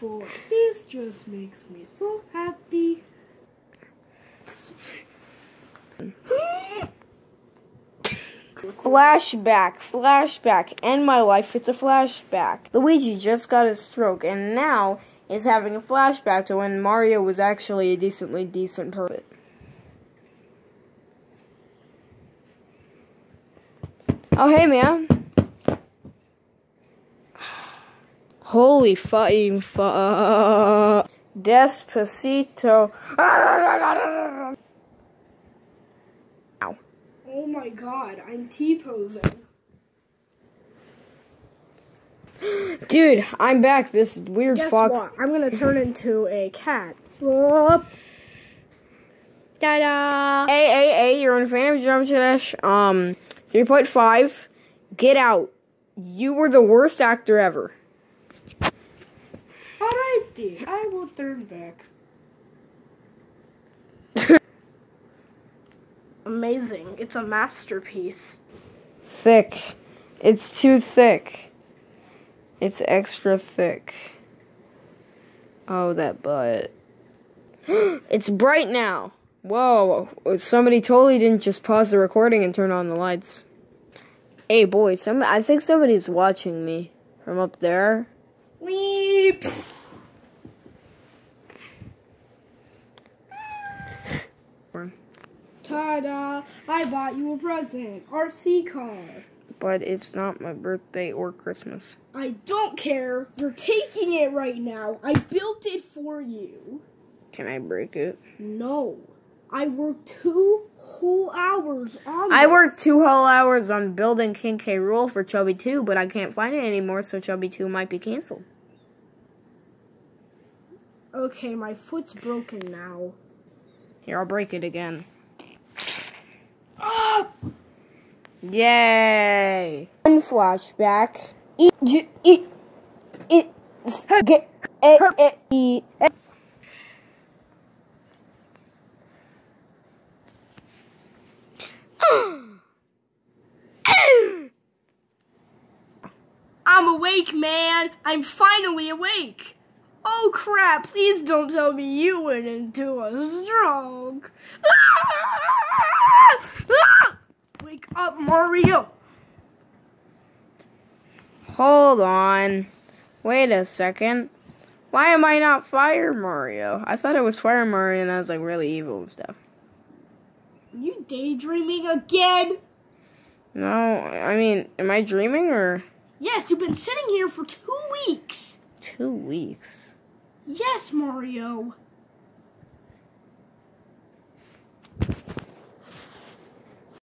boy. This just makes me so happy. Flashback, flashback. End my life, it's a flashback. Luigi just got a stroke and now is having a flashback to when Mario was actually a decently decent person. Oh, hey, man. Holy fucking fuck. Despacito. Ow. Oh my god, I'm T-posing. Dude, I'm back. This weird Guess fox. what? I'm gonna turn into a cat. Whoop. Ta-da! Hey, hey, hey, you're on Phantom Jump Dash, um, 3.5. Get out. You were the worst actor ever. Alright then, I will turn back. Amazing. It's a masterpiece. Thick. It's too thick. It's extra thick. Oh, that butt. it's bright now. Whoa, somebody totally didn't just pause the recording and turn on the lights. Hey, boy, some I think somebody's watching me from up there. Weep. Ta-da! I bought you a present. RC car. But it's not my birthday or Christmas. I don't care. You're taking it right now. I built it for you. Can I break it? No. I worked two whole hours on I this. worked two whole hours on building King K. Rool for Chubby 2, but I can't find it anymore, so Chubby 2 might be canceled. Okay, my foot's broken now. Here, I'll break it again. Ah! Yay! One flashback. It it it. get, e, e, e, e. I'm awake, man. I'm finally awake. Oh crap, please don't tell me you went into a stroke. Ah! Wake up, Mario. Hold on. Wait a second. Why am I not Fire Mario? I thought it was Fire Mario and I was like really evil and stuff. You daydreaming again? No, I mean, am I dreaming or Yes, you've been sitting here for two weeks. Two weeks? Yes, Mario.